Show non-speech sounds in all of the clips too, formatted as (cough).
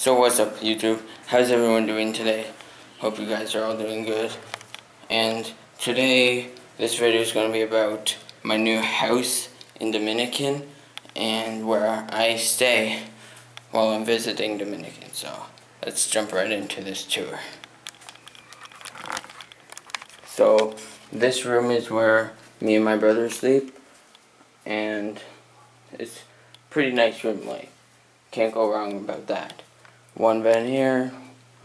So what's up YouTube? How's everyone doing today? Hope you guys are all doing good. And today this video is going to be about my new house in Dominican and where I stay while I'm visiting Dominican. So let's jump right into this tour. So this room is where me and my brother sleep and it's pretty nice room like can't go wrong about that. One bed here,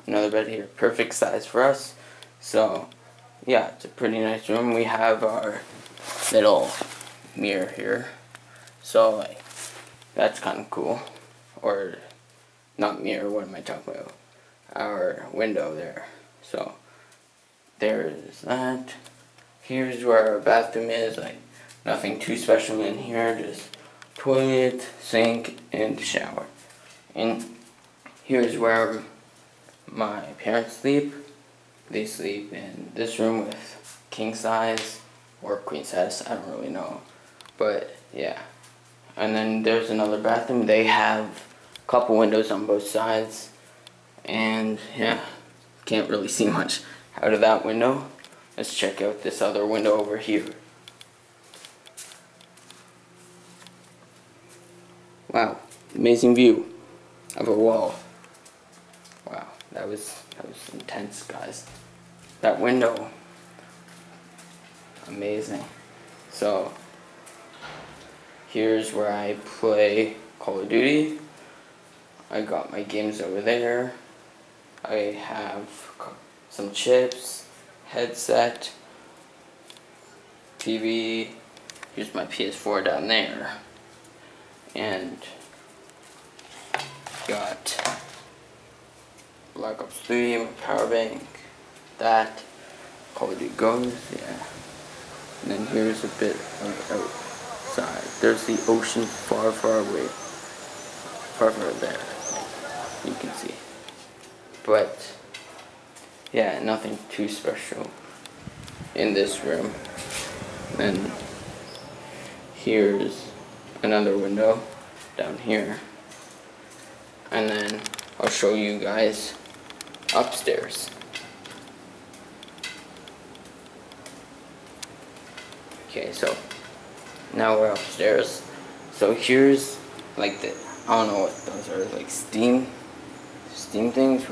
another bed here, perfect size for us. So yeah, it's a pretty nice room. We have our little mirror here. So like that's kind of cool. Or not mirror, what am I talking about? Our window there. So there's that. Here's where our bathroom is. Like nothing too special in here, just toilet, sink, and shower. And here's where my parents sleep. They sleep in this room with king size or queen size, I don't really know. But yeah. And then there's another bathroom. They have a couple windows on both sides. And yeah, can't really see much out of that window. Let's check out this other window over here. Wow, amazing view of a wall. That was that was intense, guys. That window, amazing. So here's where I play Call of Duty. I got my games over there. I have some chips, headset, TV. Here's my PS4 down there. And got Black Ops 3, my power bank, that, oh, of Duty Ghosts, yeah. And then here's a bit of outside. There's the ocean far, far away. Far, far there. You can see. But, yeah, nothing too special in this room. and here's another window down here and then I'll show you guys upstairs. Okay, so now we're upstairs. So here's like the, I don't know what those are, like steam, steam things.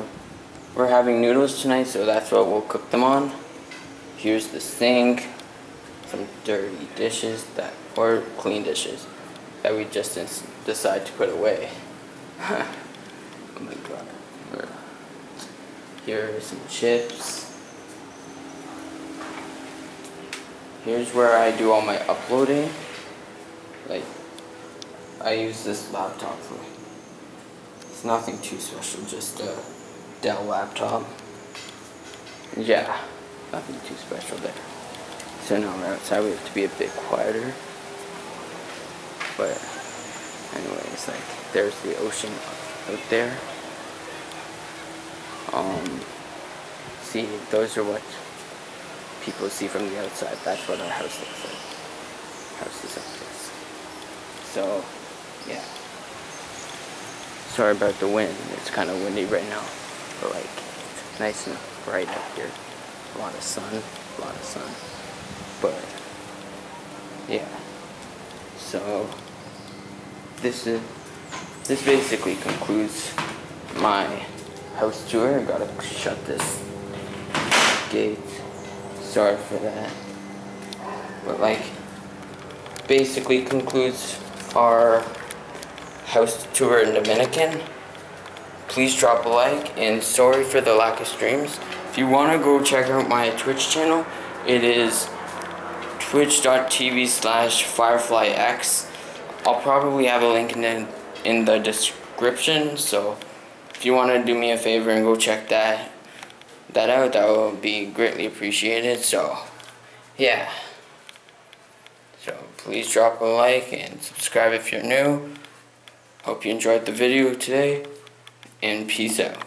We're having noodles tonight, so that's what we'll cook them on. Here's the sink, some dirty dishes that, or clean dishes that we just decide to put away. (laughs) Oh my god. Here are some chips. Here's where I do all my uploading. Like, I use this laptop for, it's nothing too special, just a Dell laptop. Yeah, nothing too special there. So now we're outside, we have to be a bit quieter. But, anyways, like, there's the ocean out there. Um, see, those are what people see from the outside. That's what our house looks like. House is like this. So, yeah. Sorry about the wind. It's kind of windy right now. But like, it's nice and bright out here. A lot of sun. A lot of sun. But, yeah. So, this is this basically concludes my house tour. I gotta shut this gate. Sorry for that. But like, basically concludes our house tour in Dominican. Please drop a like and sorry for the lack of streams. If you want to go check out my Twitch channel, it is twitch.tv slash fireflyx. I'll probably have a link in the in the description. So if you want to do me a favor and go check that that out, that will be greatly appreciated. So yeah. So please drop a like and subscribe if you're new. Hope you enjoyed the video today and peace out.